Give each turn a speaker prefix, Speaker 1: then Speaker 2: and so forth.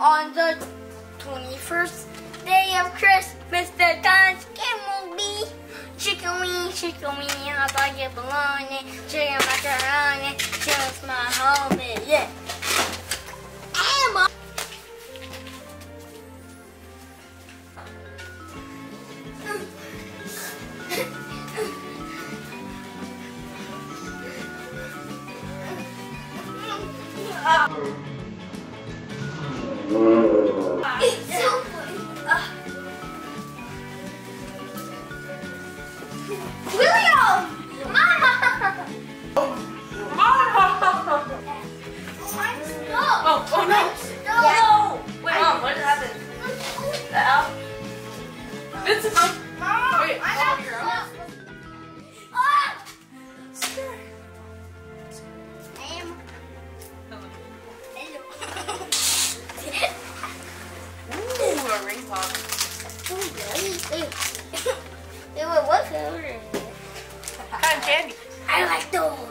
Speaker 1: on the 21st day of Christmas, the Thanksgiving will be chicken wings, chicken wings, hot dog, bologna, chicken macaroni, chicken my home, yeah. Emma. Ah. It's so funny. Uh. William! Mama! I'm stuck.
Speaker 2: Oh, oh no!
Speaker 1: I'm stuck.
Speaker 2: No! Wait, Mom, what happened? The owl? Vincent, Mom!
Speaker 1: Mom,
Speaker 2: Wait,
Speaker 1: I
Speaker 2: Mom, Ooh, a ring pop.
Speaker 1: They were what color is it?
Speaker 2: Cotton candy.
Speaker 1: I like those.